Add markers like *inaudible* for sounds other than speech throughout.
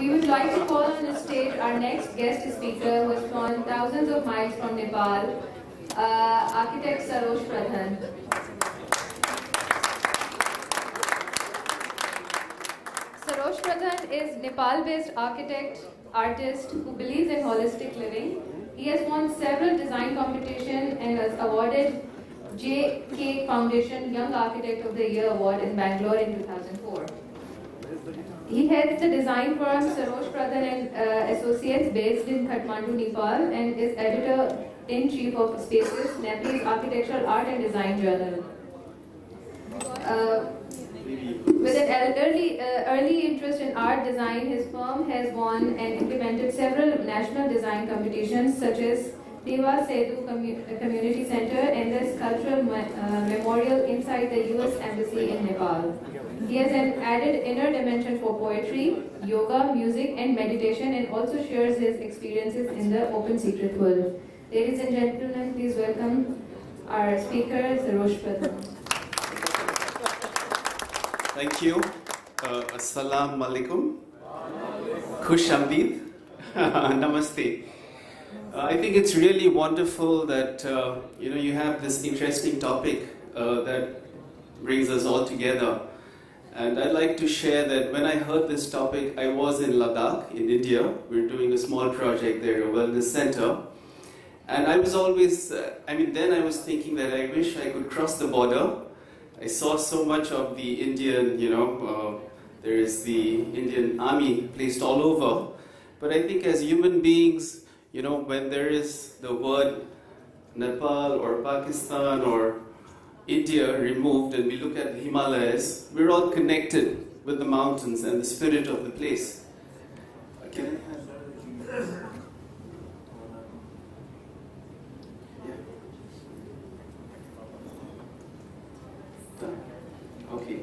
we would like to call on the stage our next guest speaker who has flown thousands of miles from Nepal, uh, architect Sarosh Pradhan. Sarosh Pradhan is Nepal-based architect, artist who believes in holistic living. He has won several design competitions and was awarded J.K. Foundation Young Architect of the Year Award in Bangalore in 2004. He heads the design firm Sarosh Pradhan and uh, Associates based in Kathmandu, Nepal and is editor-in-chief of Spaces, Nepalese Architectural Art and Design Journal. Uh, with an early, uh, early interest in art design, his firm has won and implemented several national design competitions such as Deva Setu Commu Community Center and the Sculptural uh, Memorial inside the US Embassy in Nepal. He has an added inner dimension for poetry, yoga, music and meditation and also shares his experiences in the open secret world. Ladies and gentlemen, please welcome our speaker, Sarosh Pradhan. Thank you. Uh, Assalamu alaikum. Khush *laughs* Namaste. Uh, I think it's really wonderful that uh, you know you have this interesting topic uh, that brings us all together. And I'd like to share that when I heard this topic, I was in Ladakh in India. We're doing a small project there, a wellness center. And I was always, uh, I mean, then I was thinking that I wish I could cross the border. I saw so much of the Indian, you know, uh, there is the Indian army placed all over. But I think as human beings, you know, when there is the word Nepal or Pakistan or India removed and we look at the Himalayas, we're all connected with the mountains and the spirit of the place. Have Okay.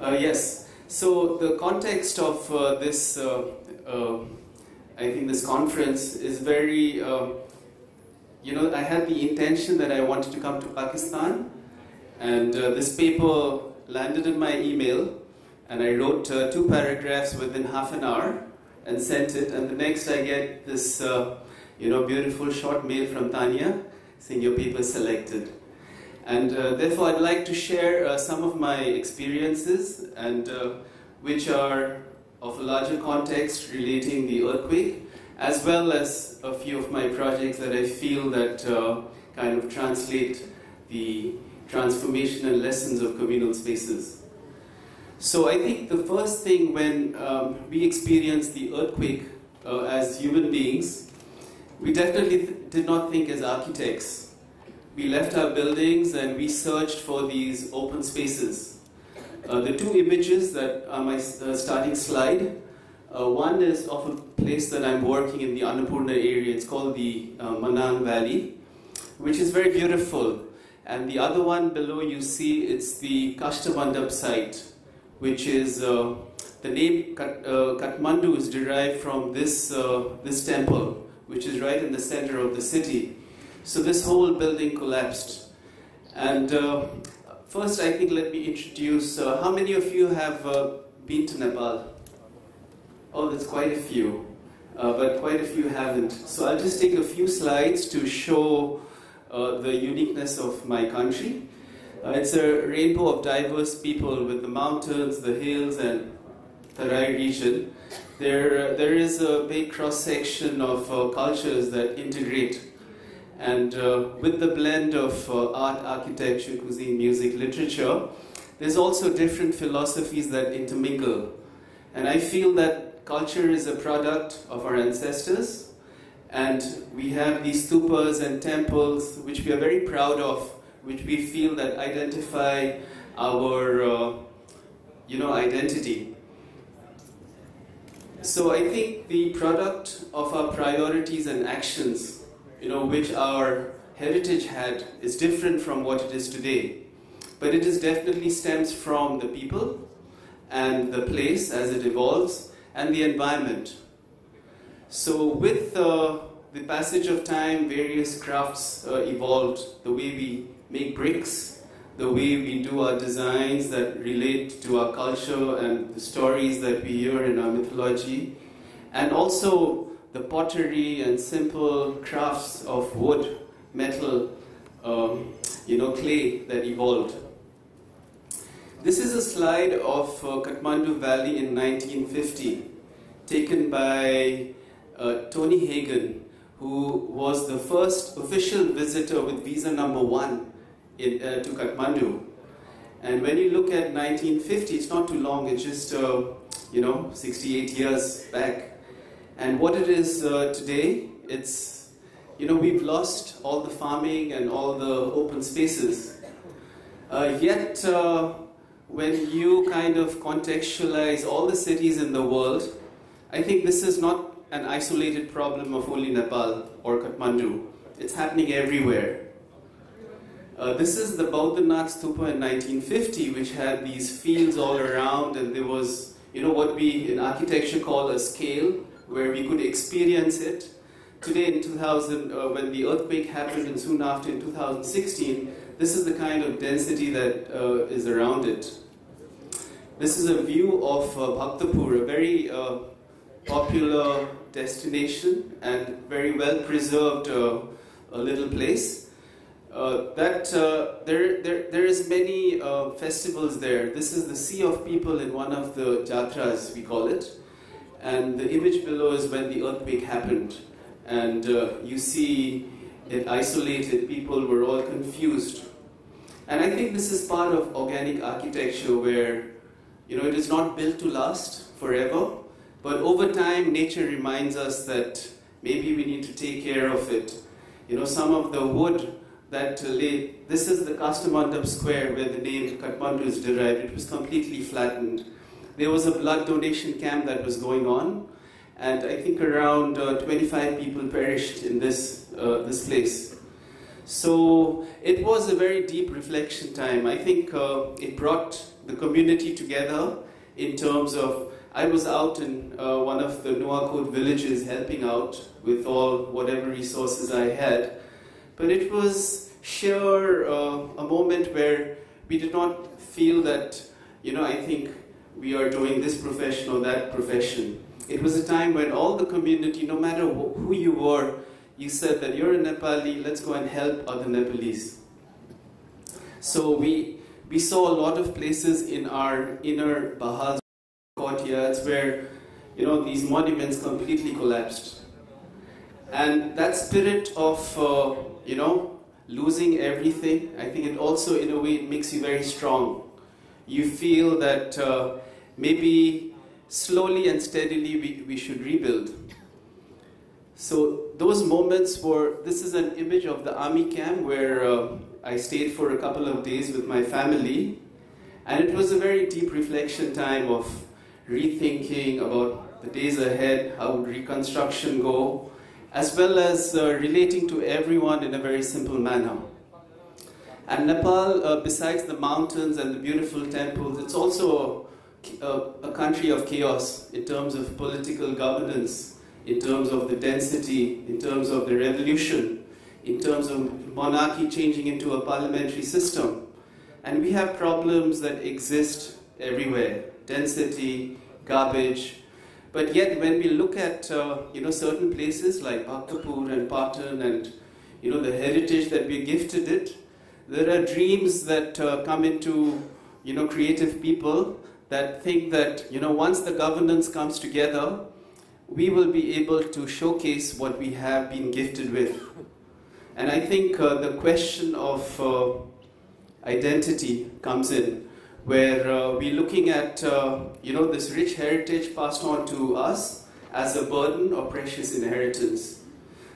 Uh, yes. So the context of uh, this uh, uh I think this conference is very, uh, you know, I had the intention that I wanted to come to Pakistan, and uh, this paper landed in my email, and I wrote uh, two paragraphs within half an hour and sent it, and the next I get this, uh, you know, beautiful short mail from Tanya saying your paper selected. And uh, therefore, I'd like to share uh, some of my experiences, and which are of a larger context relating the earthquake, as well as a few of my projects that I feel that uh, kind of translate the transformational lessons of communal spaces. So I think the first thing when um, we experience the earthquake uh, as human beings, we definitely did not think as architects. We left our buildings and we searched for these open spaces uh, the two images that are my uh, starting slide, uh, one is of a place that I'm working in the Annapurna area. It's called the uh, Manang Valley, which is very beautiful. And the other one below you see, it's the Kashtamandap site, which is, uh, the name Kat, uh, Kathmandu is derived from this, this temple, which is right in the center of the city. So this whole building collapsed. And First, I think let me introduce, uh, how many of you have uh, been to Nepal? Oh, there's quite a few, uh, but quite a few haven't. So I'll just take a few slides to show uh, the uniqueness of my country. Uh, it's a rainbow of diverse people with the mountains, the hills, and Tarai region. There, uh, there is a big cross-section of cultures that integrate and uh, with the blend of uh, art, architecture, cuisine, music, literature, there's also different philosophies that intermingle. And I feel that culture is a product of our ancestors, and we have these stupas and temples which we are very proud of, which we feel that identify our, uh, you know, identity. So I think the product of our priorities and actions you know, which our heritage had is different from what it is today. But it is definitely stems from the people and the place as it evolves and the environment. So with uh, the passage of time, various crafts uh, evolved, the way we make bricks, the way we do our designs that relate to our culture and the stories that we hear in our mythology, and also the pottery and simple crafts of wood, metal, um, you know, clay that evolved. This is a slide of uh, Kathmandu Valley in 1950, taken by Toni Hagen, who was the first official visitor with visa number one in, uh, to Kathmandu. And when you look at 1950, it's not too long, it's just, uh, you know, 68 years back. And what it is uh, today, it's, you know, we've lost all the farming and all the open spaces. Uh, yet, uh, when you kind of contextualize all the cities in the world, I think this is not an isolated problem of only Nepal or Kathmandu. It's happening everywhere. Uh, this is the Bauddhanath Stupa in 1950, which had these fields all around, and there was, you know, what we in architecture call a scale, where we could experience it. Today, in 2000, uh, when the earthquake happened, and soon after in 2016, this is the kind of density that uh, is around it. This is a view of uh, Bhaktapur, a very uh, popular destination and very well preserved uh, a little place. Uh, that uh, there, there, there is many uh, festivals there. This is the sea of people in one of the jatras, we call it. And the image below is when the earthquake happened. And uh, you see it isolated, people were all confused. And I think this is part of organic architecture where, you know, it is not built to last forever, but over time, nature reminds us that maybe we need to take care of it. You know, some of the wood that lay, this is the Kastamandap square where the name Kathmandu is derived. It was completely flattened. There was a blood donation camp that was going on, and I think around uh, 25 people perished in this, uh, this place. So it was a very deep reflection time. I think uh, it brought the community together in terms of I was out in uh, one of the Nuwakot villages helping out with all whatever resources I had. But it was sure uh, a moment where we did not feel that, you know, I think we are doing this profession or that profession. It was a time when all the community, no matter who you were, you said that you're a Nepali, let's go and help other Nepalese. So we, we saw a lot of places in our inner Courtyards where you know these monuments completely collapsed. And that spirit of uh, you know losing everything i think it also in a way makes you very strong. You feel that uh, maybe slowly and steadily we, we should rebuild. So those moments were this is an image of the army camp where uh, i stayed for a couple of days with my family. And it was a very deep reflection time of rethinking about the days ahead, how would reconstruction go, as well as uh, relating to everyone in a very simple manner. And Nepal, uh, besides the mountains and the beautiful temples, it's also a, a, a, country of chaos in terms of political governance, in terms of the density, in terms of the revolution, in terms of monarchy changing into a parliamentary system. And we have problems that exist everywhere density, garbage. But yet, when we look at uh, you know certain places like Bhaktapur and Patan and you know the heritage that we gifted it, there are dreams that uh, come into you know creative people that think that you know once the governance comes together, we will be able to showcase what we have been gifted with. And I think uh, the question of uh, identity comes in where uh, we're looking at uh, you know this rich heritage passed on to us as a burden or precious inheritance,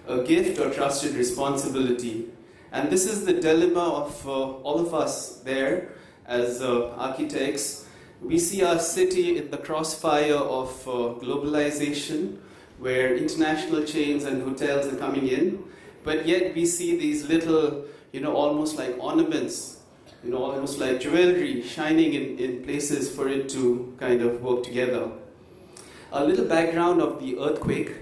a gift or trusted responsibility. And this is the dilemma of uh, all of us there as uh, architects. We see our city in the crossfire of uh, globalization, where international chains and hotels are coming in, but yet we see these little, you know, almost like ornaments you know, almost like jewelry shining in, in places for it to kind of work together. A little background of the earthquake.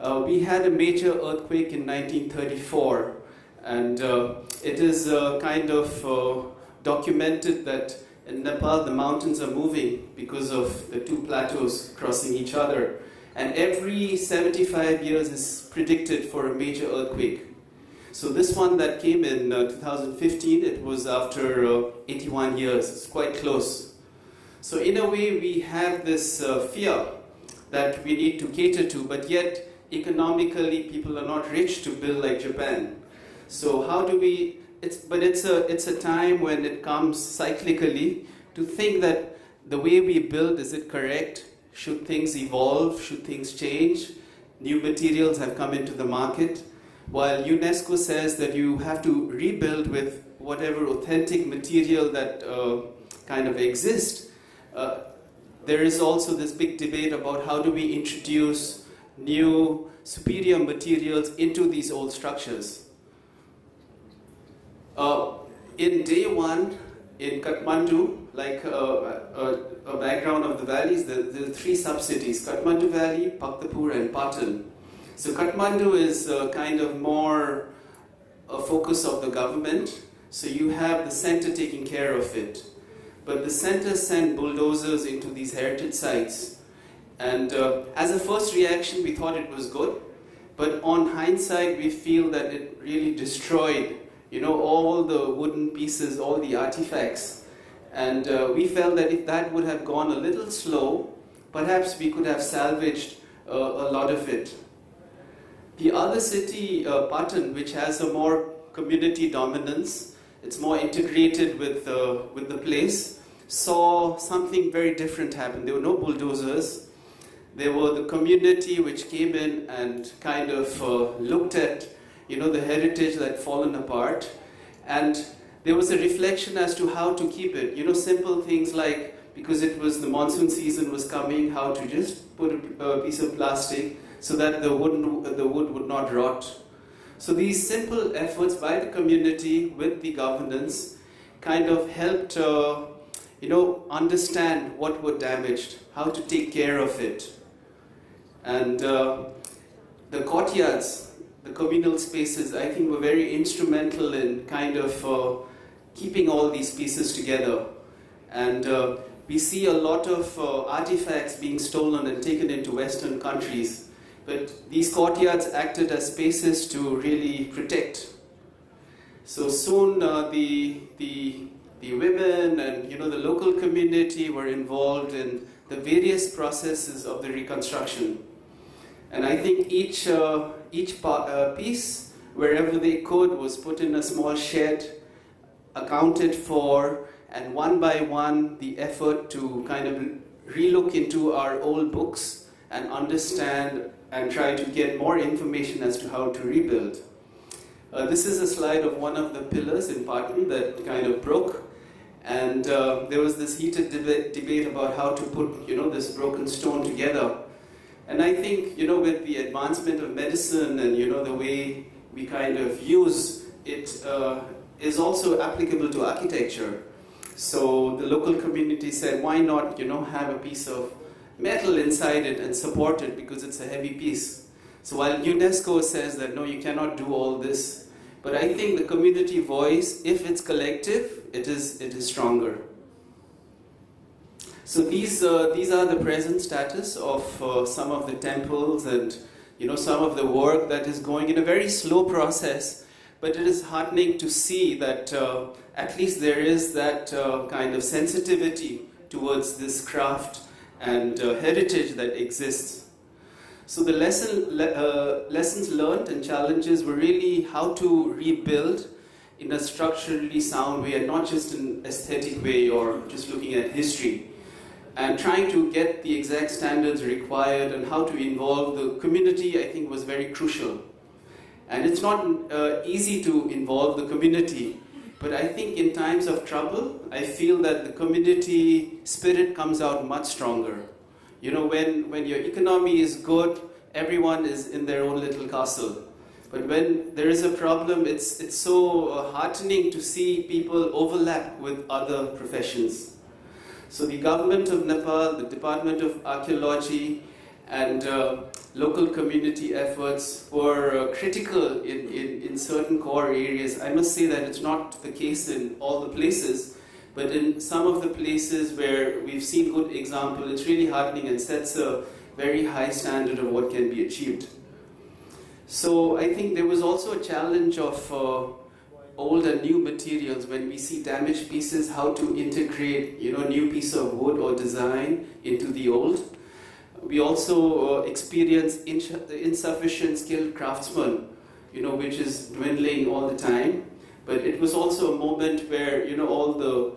Uh, we had a major earthquake in 1934, and uh, it is a kind of uh, documented that in Nepal the mountains are moving because of the two plateaus crossing each other. And every 75 years is predicted for a major earthquake. So this one that came in uh, 2015, it was after uh, 81 years. It's quite close. So in a way, we have this uh, fear that we need to cater to, but yet economically, people are not rich to build like Japan. So how do we? It's, but it's a it's a time when it comes cyclically to think that the way we build is it correct? Should things evolve? Should things change? New materials have come into the market while UNESCO says that you have to rebuild with whatever authentic material that uh, kind of exists, uh, there is also this big debate about how do we introduce new, superior materials into these old structures. Uh, in day one, in Kathmandu, like uh, a, background of the valleys, the, the three sub-cities, Kathmandu Valley, Bhaktapur, and Patan. So Kathmandu is kind of more a focus of the government. So you have the center taking care of it. But the center sent bulldozers into these heritage sites. And uh, as a first reaction, we thought it was good. But on hindsight, we feel that it really destroyed, you know, all the wooden pieces, all the artifacts. And uh, we felt that if that would have gone a little slow, perhaps we could have salvaged uh, a lot of it. The other city, uh, Patan, which has a more community dominance, it's more integrated with, uh, with the place, saw something very different happen. There were no bulldozers. There were the community which came in and kind of uh, looked at, you know, the heritage that had fallen apart. And there was a reflection as to how to keep it. You know, simple things like, because it was the monsoon season was coming, how to just put a, a piece of plastic so that the wood, the wood would not rot. So these simple efforts by the community with the governance kind of helped, uh, you know, understand what were damaged, how to take care of it. And uh, the courtyards, the communal spaces, I think were very instrumental in kind of uh, keeping all these pieces together. And uh, we see a lot of uh, artifacts being stolen and taken into Western countries but these courtyards acted as spaces to really protect. So soon uh, the, the, the women and you know, the local community were involved in the various processes of the reconstruction. And I think each, uh, each uh, piece, wherever they could, was put in a small shed, accounted for, and one by one, the effort to kind of relook into our old books and understand and try to get more information as to how to rebuild. Uh, this is a slide of one of the pillars in Patan that kind of broke. And uh, there was this heated deba debate about how to put, you know, this broken stone together. And I think, you know, with the advancement of medicine and, you know, the way we kind of use it uh, is also applicable to architecture. So the local community said, why not, you know, have a piece of metal inside it and support it because it's a heavy piece. So while UNESCO says that no, you cannot do all this, but I think the community voice, if it's collective, it is, it is stronger. So these, uh, these are the present status of uh, some of the temples and you know, some of the work that is going in a very slow process, but it is heartening to see that uh, at least there is that uh, kind of sensitivity towards this craft and uh, heritage that exists. So the lesson, uh, lessons learned and challenges were really how to rebuild in a structurally sound way and not just an aesthetic way or just looking at history. And trying to get the exact standards required and how to involve the community, I think, was very crucial. And it's not uh, easy to involve the community but I think in times of trouble, I feel that the community spirit comes out much stronger. You know, when, when your economy is good, everyone is in their own little castle. But when there is a problem, it's, it's so uh, heartening to see people overlap with other professions. So the government of Nepal, the Department of Archaeology, and uh, local community efforts were uh, critical in, in, in certain core areas. I must say that it's not the case in all the places, but in some of the places where we've seen good example, it's really heartening and sets a very high standard of what can be achieved. So I think there was also a challenge of uh, old and new materials when we see damaged pieces, how to integrate you know new piece of wood or design into the old. We also uh, experience insufficient skilled craftsmen, you know, which is dwindling all the time. But it was also a moment where you know all the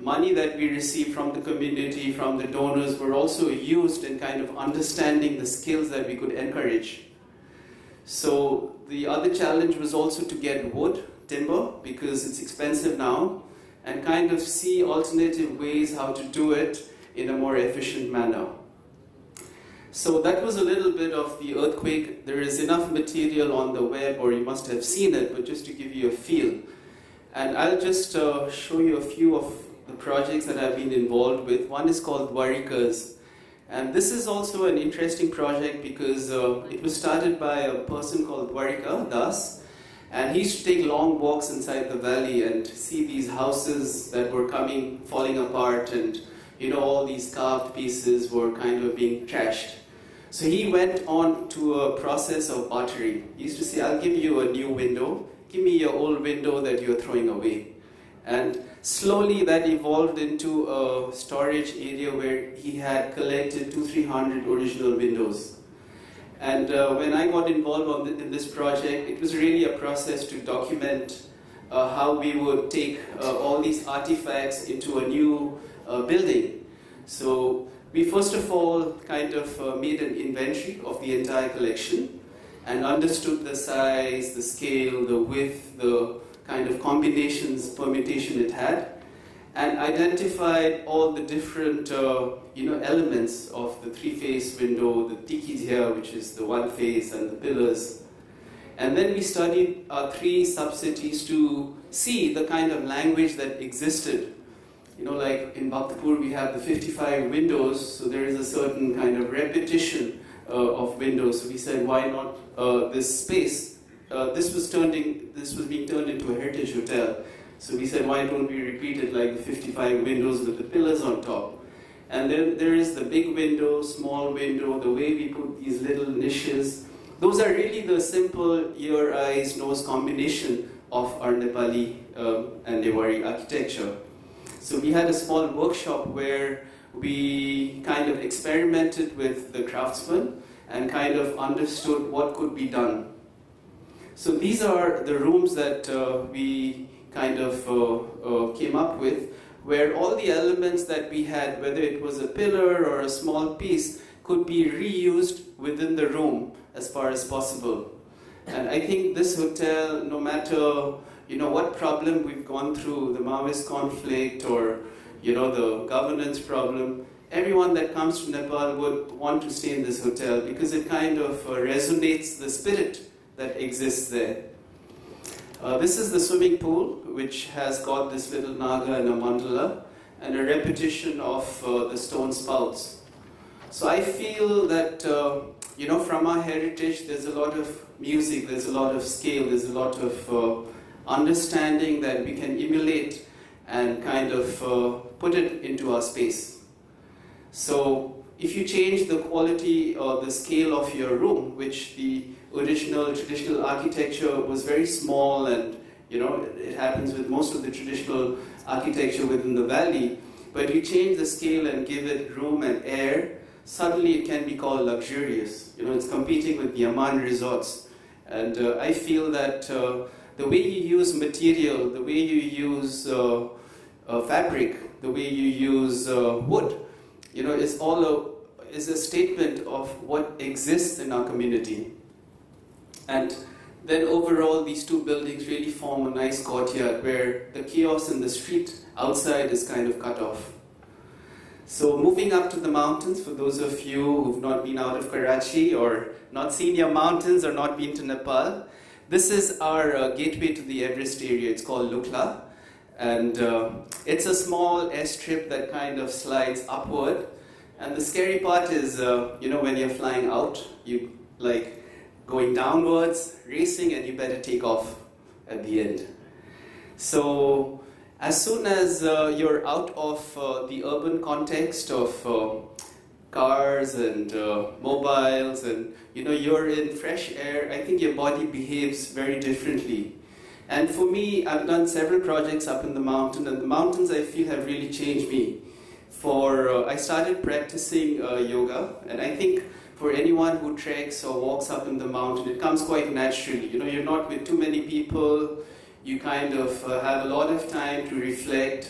money that we received from the community, from the donors, were also used in kind of understanding the skills that we could encourage. So the other challenge was also to get wood, timber, because it's expensive now, and kind of see alternative ways how to do it in a more efficient manner. So that was a little bit of the earthquake. There is enough material on the web, or you must have seen it, but just to give you a feel. And I'll just uh, show you a few of the projects that I've been involved with. One is called Dwarika's. And this is also an interesting project because uh, it was started by a person called Dwarika Das. And he used to take long walks inside the valley and see these houses that were coming, falling apart, and you know, all these carved pieces were kind of being trashed. So he went on to a process of bartering. He used to say, I'll give you a new window, give me your old window that you're throwing away. And slowly that evolved into a storage area where he had collected two, three hundred original windows. And uh, when I got involved in this project, it was really a process to document uh, how we would take uh, all these artifacts into a new uh, building. So we first of all kind of uh, made an inventory of the entire collection and understood the size, the scale, the width, the kind of combinations, permutation it had, and identified all the different uh, you know, elements of the three-face window, the tikis here, which is the one face, and the pillars. And then we studied our three subcities to see the kind of language that existed. You know, like in Bhaktapur, we have the 55 windows, so there is a certain kind of repetition uh, of windows. So we said, why not uh, this space? uh, this was turning, this was being turned into a heritage hotel. So we said, why don't we repeat it like the 55 windows with the pillars on top? And then there is the big window, small window, the way we put these little niches. Those are really the simple ear, eyes, nose combination of our Nepali um, and Newari architecture. So we had a small workshop where we kind of experimented with the craftsmen and kind of understood what could be done so these are the rooms that uh, we kind of uh, uh, came up with, where all the elements that we had, whether it was a pillar or a small piece, could be reused within the room as far as possible. And I think this hotel, no matter you know what problem we've gone through, the Maoist conflict or you know the governance problem, everyone that comes to Nepal would want to stay in this hotel because it kind of uh, resonates the spirit that exists there. Uh, this is the swimming pool, which has got this little naga and a mandala, and a repetition of uh, the stone spouts. So I feel that, uh, you know, from our heritage, there's a lot of music, there's a lot of scale, there's a lot of uh, understanding that we can emulate and kind of uh, put it into our space. So if you change the quality or the scale of your room, which the original traditional architecture was very small and you know it happens with most of the traditional architecture within the valley but you change the scale and give it room and air suddenly it can be called luxurious you know it's competing with the Aman resorts and uh, I feel that uh, the way you use material the way you use uh, uh fabric the way you use uh, wood you know is all a is a statement of what exists in our community and then overall, these two buildings really form a nice courtyard where the chaos in the street outside is kind of cut off. So moving up to the mountains, for those of you who've not been out of Karachi or not seen your mountains or not been to Nepal, this is our uh, gateway to the Everest area. It's called Lukla. And uh, it's a small airstrip that kind of slides upward And the scary part is, uh, you know, when you're flying out, you like going downwards, racing, and you better take off at the end. So as soon as uh, you're out of uh, the urban context of uh, cars and uh, mobiles and you know you're in fresh air. I think your body behaves very differently. And for me i've done several projects up in the mountain and the mountains i feel have really changed me. For uh, i started practicing uh, yoga and i think for anyone who treks or walks up in the mountain it comes quite naturally you know you're not with too many people. You kind of uh, have a lot of time to reflect.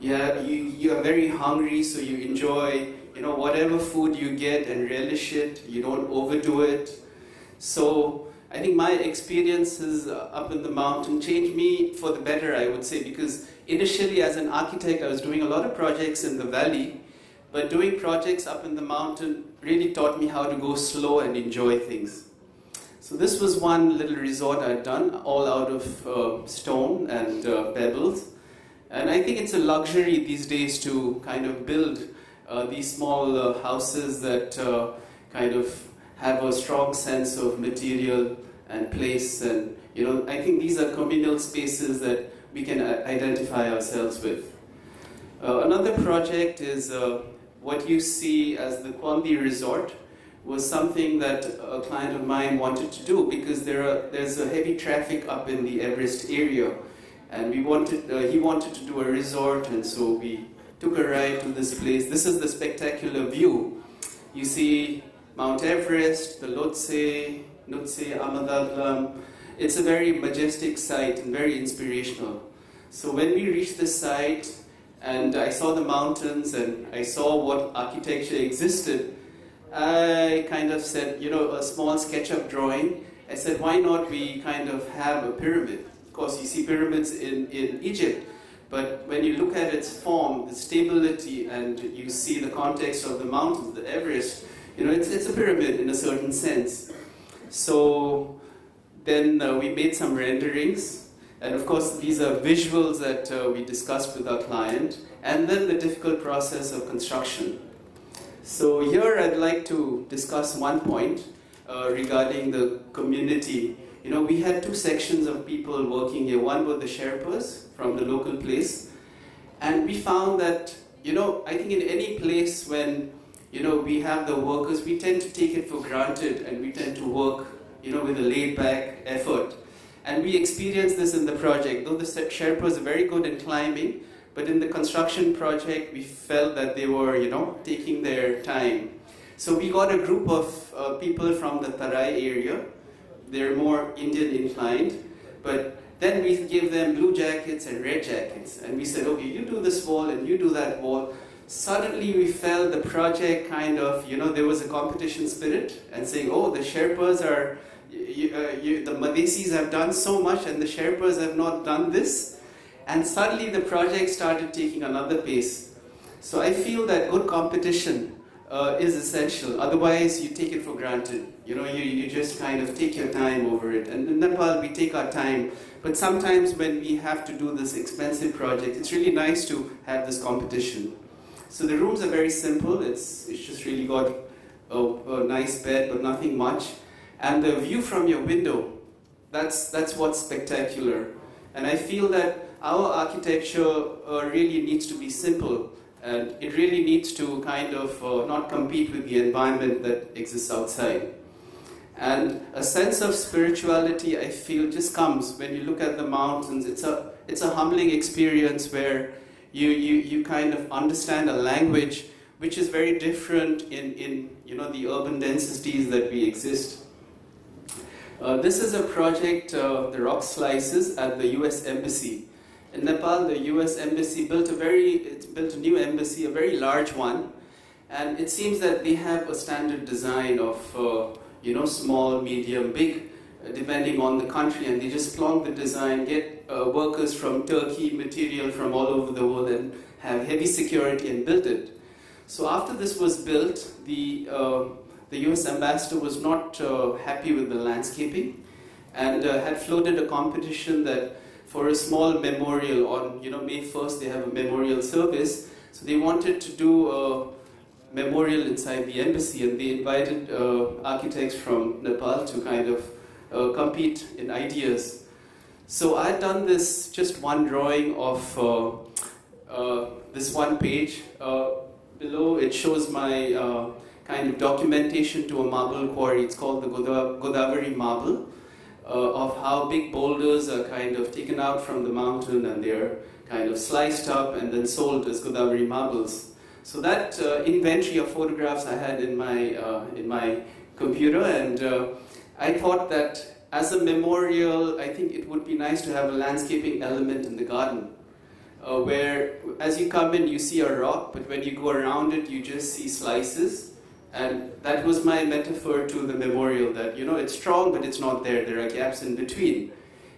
Yeah, you, you are very hungry, so you enjoy, you know, whatever food you get and relish it. You don't overdo it. So I think my experiences uh, up in the mountain changed me for the better, I would say, because initially as an architect, I was doing a lot of projects in the valley, but doing projects up in the mountain really taught me how to go slow and enjoy things. So this was one little resort I'd done, all out of uh, stone and uh, pebbles. And I think it's a luxury these days to kind of build these small uh, houses that uh, kind of have a strong sense of material and place. And, you know, I think these are communal spaces that we can uh, identify ourselves with. another project is what you see as the Quandi Resort was something that a client of mine wanted to do because there are, there's a heavy traffic up in the Everest area. And we wanted, uh, he wanted to do a resort, and so we took a ride to this place. This is the spectacular view. You see Mount Everest, the Lhotse, Nuptse, Amadaglam. It's a very majestic site and very inspirational. So when we reached the site, and I saw the mountains and I saw what architecture existed, I kind of said, you know, a small SketchUp drawing. I said, why not we kind of have a pyramid? Of course, you see pyramids in, in Egypt, but when you look at its form, the stability, and you see the context of the mountains, the Everest, you know, it's, it's a pyramid in a certain sense. So then uh, we made some renderings, and of course, these are visuals that uh, we discussed with our client, and then the difficult process of construction. So here I'd like to discuss one point uh, regarding the community. You know, we had two sections of people working here. One were the Sherpas from the local place, and we found that, you know, I think in any place when, you know, we have the workers, we tend to take it for granted and we tend to work, you know, with a laid back effort. And we experienced this in the project. Though the Sherpas are very good in climbing, but in the construction project, we felt that they were, you know, taking their time. So we got a group of uh, people from the Tarai area. They're more Indian inclined, but then we give them blue jackets and red jackets, and we said, okay, you do this wall and you do that wall. Suddenly we felt the project kind of, you know, there was a competition spirit, and saying, oh, the Sherpas are, you, uh, you, the Madhesis have done so much, and the Sherpas have not done this. And suddenly the project started taking another pace. So I feel that good competition uh, is essential. Otherwise, you take it for granted. You know, you, you just kind of take your time over it. And in Nepal, we take our time. But sometimes when we have to do this expensive project, it's really nice to have this competition. So the rooms are very simple. It's, it's just really got a, a nice bed, but nothing much. And the view from your window, that's, that's what's spectacular. And I feel that our architecture uh, really needs to be simple and it really needs to kind of uh, not compete with the environment that exists outside. And a sense of spirituality, I feel, just comes when you look at the mountains. It's a, it's a humbling experience where you, you, you kind of understand a language which is very different in, in you know, the urban densities that we exist. Uh, this is a project, uh, the rock slices at the US Embassy. In Nepal, the U.S. embassy built a very, it's built a new embassy, a very large one, and it seems that they have a standard design of, uh, you know, small, medium, big, uh, depending on the country, and they just plonk the design, get uh, workers from Turkey, material from all over the world, and have heavy security and build it. So after this was built, the uh, the U.S. ambassador was not uh, happy with the landscaping, and uh, had floated a competition that for a small memorial on, you know, May 1st they have a memorial service. So they wanted to do a, memorial inside the embassy, and they invited uh, architects from Nepal to kind of uh, compete in ideas. So I'd done this just one drawing of uh, this one page. Below it shows my kind of documentation to a marble quarry. It's called the Godavari marble. Uh, of how big boulders are kind of taken out from the mountain and they're kind of sliced up and then sold as Godavari marbles. So that uh, inventory of photographs I had in my, uh, in my computer and uh, I thought that as a memorial, I think it would be nice to have a landscaping element in the garden. Uh, where as you come in you see a rock, but when you go around it you just see slices. And that was my metaphor to the memorial that, you know, it's strong but it's not there, there are gaps in between.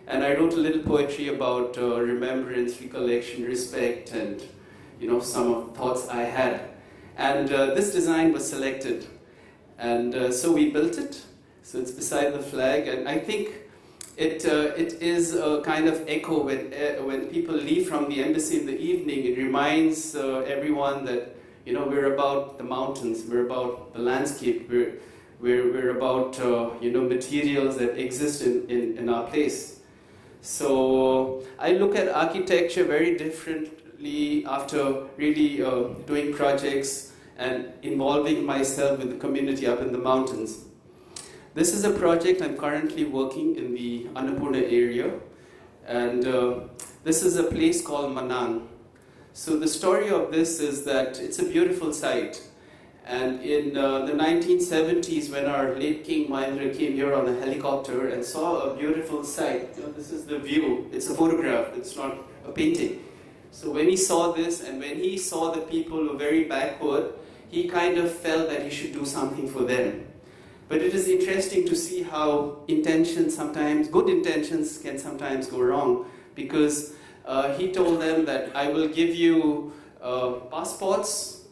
And I wrote a little poetry about uh, remembrance, recollection, respect, and you know some of the thoughts I had. And uh, this design was selected, and uh, so we built it. So it's beside the flag, and I think it uh, it is a kind of echo when uh, when people leave from the embassy in the evening. It reminds uh, everyone that you know we're about the mountains, we're about the landscape, we're we're, we're about you know materials that exist in, in, in our place. So I look at architecture very differently after really uh, doing projects and involving myself with the community up in the mountains. This is a project I'm currently working in the Annapurna area, and uh, this is a place called Manang. So the story of this is that it's a beautiful site. And in uh, the 1970s, when our late King Mahendra came here on a helicopter and saw a beautiful sight, you know, this is the view, it's a photograph, it's not a painting. So when he saw this and when he saw the people were very backward, he kind of felt that he should do something for them. But it is interesting to see how intentions sometimes, good intentions can sometimes go wrong because uh, he told them that I will give you uh, passports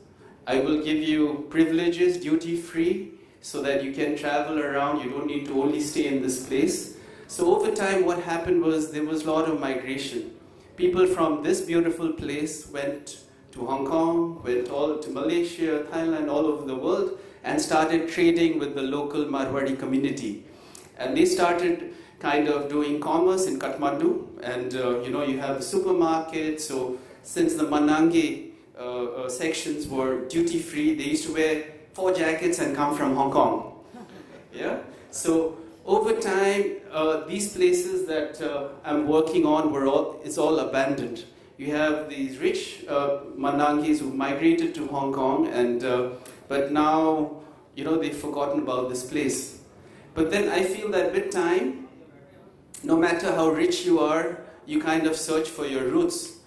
I will give you privileges duty free so that you can travel around. You don't need to only stay in this place. So over time, what happened was there was a lot of migration. People from this beautiful place went to Hong Kong, went all to Malaysia, Thailand, all over the world, and started trading with the local Marwari community. And they started kind of doing commerce in Kathmandu, and uh, you know you have the supermarket. So since the Manange uh, uh, sections were duty free. They used to wear four jackets and come from Hong Kong. Yeah. So over time, uh, these places that I'm working on were all it's all abandoned. You have these rich Manangis who migrated to Hong Kong, and but now you know they've forgotten about this place. But then I feel that with time, no matter how rich you are, you kind of search for your roots.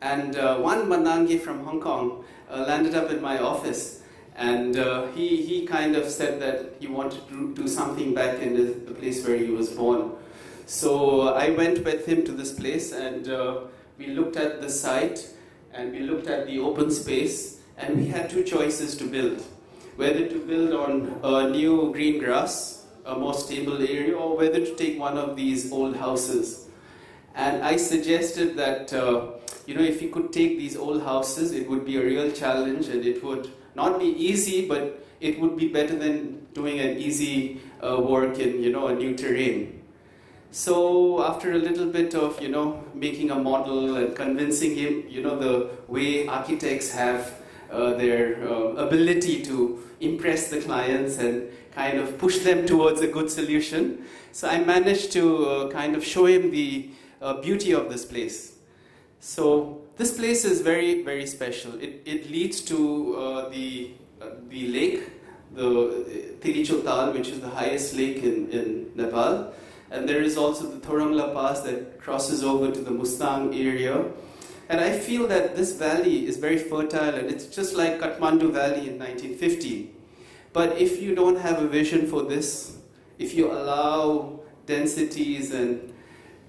And uh, one Manangi from Hong Kong uh, landed up in my office, and uh, he, he kind of said that he wanted to do something back in the, the place where he was born. So I went with him to this place, and uh, we looked at the site, and we looked at the open space, and we had two choices to build. Whether to build on a new green grass, a more stable area, or whether to take one of these old houses. And I suggested that uh, you know, if you could take these old houses, it would be a real challenge and it would not be easy, but it would be better than doing an easy uh, work in, you know, a new terrain. So after a little bit of, you know, making a model and convincing him, you know, the way architects have uh, their uh, ability to impress the clients and kind of push them towards a good solution. So I managed to uh, kind of show him the uh, beauty of this place. So this place is very, very special. It, it leads to uh, the, uh, the lake, the Tilicho Tal, which is the highest lake in, in Nepal. And there is also the Thorongla Pass that crosses over to the Mustang area. And I feel that this valley is very fertile and it's just like Kathmandu Valley in 1950. But if you don't have a vision for this, if you allow densities and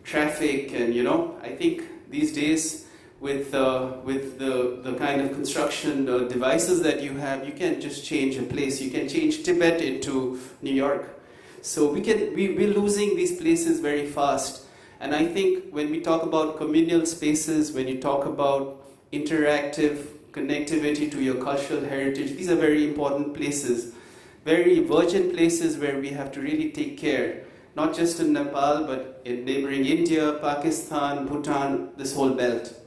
traffic and you know, I think these days with, uh, with the, the kind of construction uh, devices that you have, you can't just change a place. You can change Tibet into New York. So we can, we, we're losing these places very fast. And I think when we talk about communal spaces, when you talk about interactive connectivity to your cultural heritage. These are very important places, very virgin places where we have to really take care, not just in Nepal, but in neighboring India, Pakistan, Bhutan, this whole belt.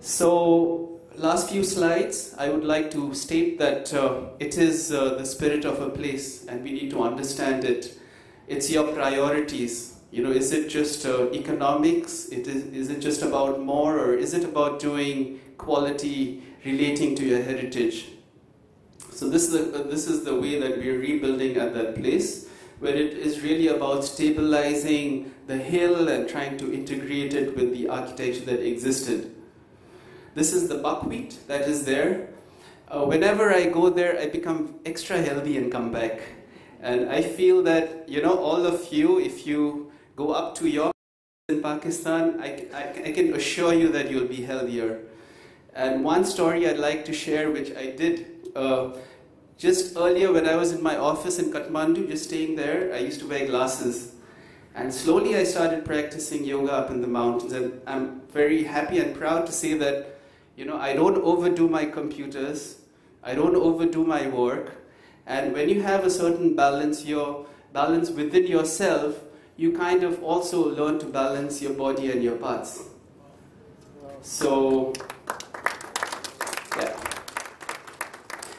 So, last few slides, I would like to state that uh, it is uh, the spirit of a place and we need to understand it. It's your priorities. You know, is it just uh, economics? It is, is it just about more or is it about doing quality relating to your heritage? So this is the, this is the way that we are rebuilding at that place, where it is really about stabilizing the hill and trying to integrate it with the architecture that existed. This is the buckwheat that is there. Uh, whenever I go there, I become extra healthy and come back. And I feel that, you know, all of you, if you go up to your in Pakistan, I, I, I can assure you that you'll be healthier. And one story I'd like to share, which I did uh, just earlier when I was in my office in Kathmandu, just staying there, I used to wear glasses. And slowly I started practicing yoga up in the mountains. And I'm very happy and proud to say that you know, I don't overdo my computers, I don't overdo my work, and when you have a certain balance, your balance within yourself, you kind of also learn to balance your body and your parts. So, yeah.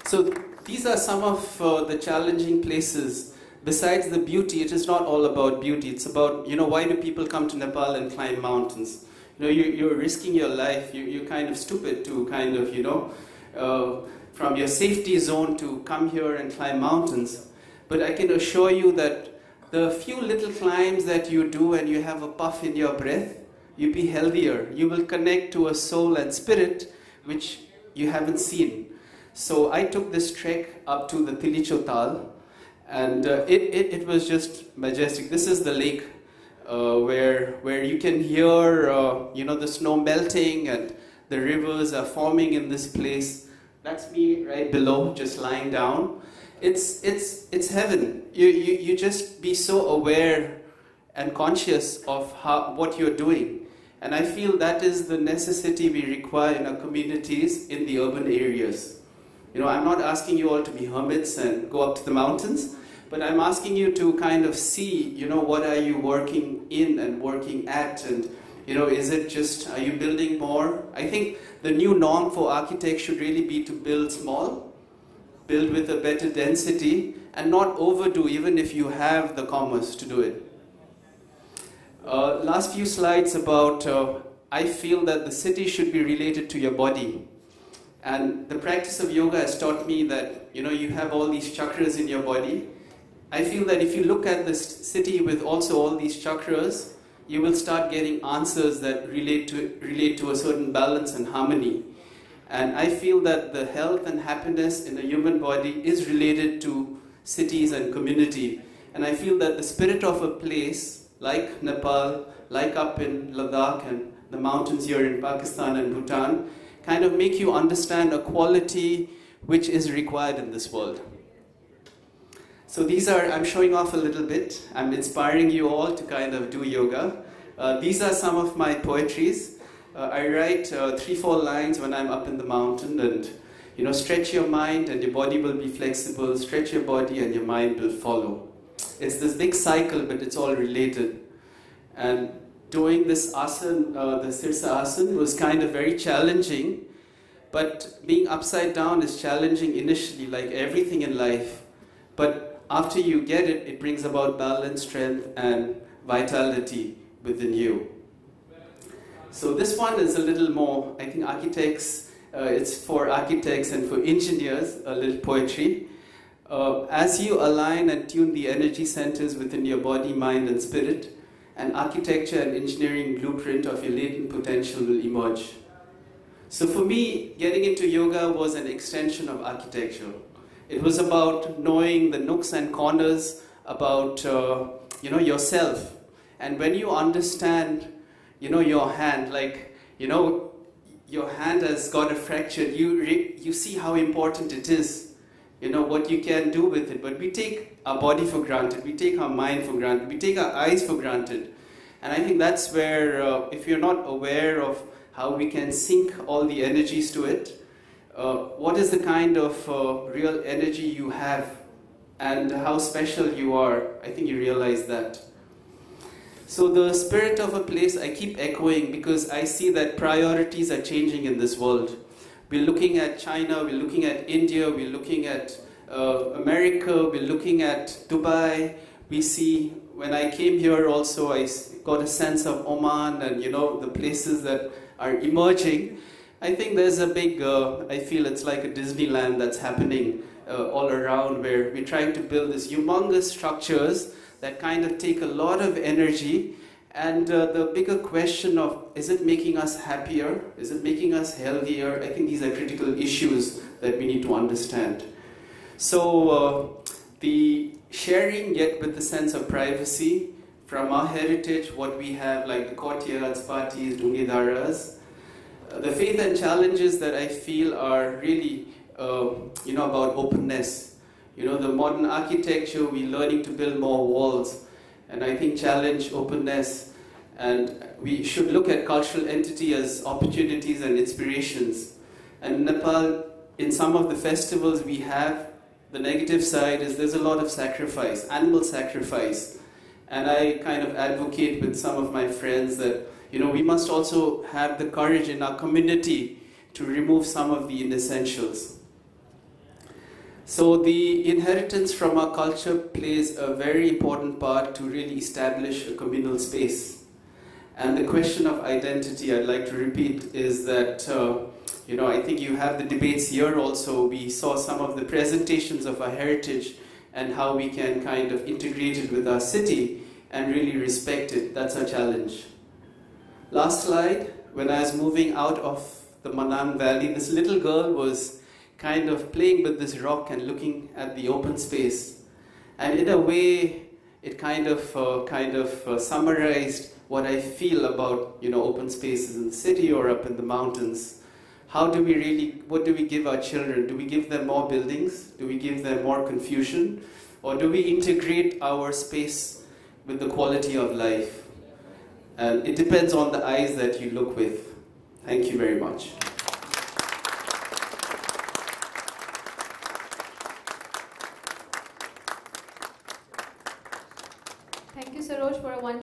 So these are some of uh, the challenging places. Besides the beauty, it is not all about beauty. It's about, you know, why do people come to Nepal and climb mountains? You know, you're, you're risking your life. You, you're kind of stupid to kind of, you know, uh, from your safety zone to come here and climb mountains. But I can assure you that the few little climbs that you do and you have a puff in your breath, you'll be healthier. You will connect to a soul and spirit which you haven't seen. So I took this trek up to the Tilicho Tal and uh, it, it, it was just majestic. This is the lake uh, where where you can hear uh, you know the snow melting and the rivers are forming in this place. That's me right below, just lying down. It's it's it's heaven. You you, you just be so aware and conscious of how what you're doing. And I feel that is the necessity we require in our communities in the urban areas. You know, I'm not asking you all to be hermits and go up to the mountains, but I'm asking you to kind of see, you know, what are you working in and working at and you know, is it just, are you building more? I think the new norm for architects should really be to build small, build with a better density, and not overdo even if you have the commerce to do it. Uh, last few slides about, uh, I feel that the city should be related to your body. And the practice of yoga has taught me that, you know, you have all these chakras in your body, I feel that if you look at this city with also all these chakras, you will start getting answers that relate to, relate to a certain balance and harmony. And I feel that the health and happiness in a human body is related to cities and community. And I feel that the spirit of a place like Nepal, like up in Ladakh and the mountains here in Pakistan and Bhutan, kind of make you understand a quality which is required in this world. So these are, I'm showing off a little bit. I'm inspiring you all to kind of do yoga. Uh, these are some of my poetries. Uh, I write uh, three, four lines when I'm up in the mountain and, you know, stretch your mind and your body will be flexible, stretch your body and your mind will follow. It's this big cycle, but it's all related. And doing this asana, uh, the Sirsa asana, was kind of very challenging. But being upside down is challenging initially, like everything in life. But after you get it, it brings about balance, strength, and vitality within you. So this one is a little more, I think architects, uh, it's for architects and for engineers, a little poetry. Uh, as you align and tune the energy centers within your body, mind, and spirit, an architecture and engineering blueprint of your latent potential will emerge. So for me, getting into yoga was an extension of architecture. It was about knowing the nooks and corners about uh, you know yourself. And when you understand, you know your hand, like you know your hand has got a fracture, you re- you see how important it is. You know what you can do with it. But we take our body for granted. We take our mind for granted. We take our eyes for granted. And I think that's where, uh, if you're not aware of how we can sync all the energies to it. Uh, what is the kind of uh, real energy you have and how special you are? I think you realize that. So, the spirit of a place I keep echoing because I see that priorities are changing in this world. We're looking at China, we're looking at India, we're looking at uh, America, we're looking at Dubai. We see, when I came here also, I got a sense of Oman and you know the places that are emerging. I think there's a big, uh, I feel it's like a Disneyland that's happening uh, all around where we're trying to build these humongous structures that kind of take a lot of energy. And uh, the bigger question of is it making us happier? Is it making us healthier? I think these are critical issues that we need to understand. So, uh, the sharing yet with the sense of privacy from our heritage, what we have, like the courtyards, parties, dhunge dharas, the faith and challenges that I feel are really, uh, you know, about openness you know, the modern architecture, we're learning to build more walls. And I think challenge openness. And we should look at cultural entity as opportunities and inspirations. And in Nepal, in some of the festivals we have, the negative side is there's a lot of sacrifice, animal sacrifice. And I kind of advocate with some of my friends that, you know, we must also have the courage in our community to remove some of the inessentials. So the inheritance from our culture plays a very important part to really establish a communal space. And the question of identity, I'd like to repeat, is that, uh, you know, I think you have the debates here also. We saw some of the presentations of our heritage and how we can kind of integrate it with our city and really respect it. That's our challenge. Last slide, when I was moving out of the Manang Valley, this little girl was kind of playing with this rock and looking at the open space. And in a way, it kind of, uh, kind of uh, summarized what I feel about, you know, open spaces in the city or up in the mountains. How do we really, what do we give our children? Do we give them more buildings? Do we give them more confusion? Or do we integrate our space with the quality of life? And it depends on the eyes that you look with. Thank you very much.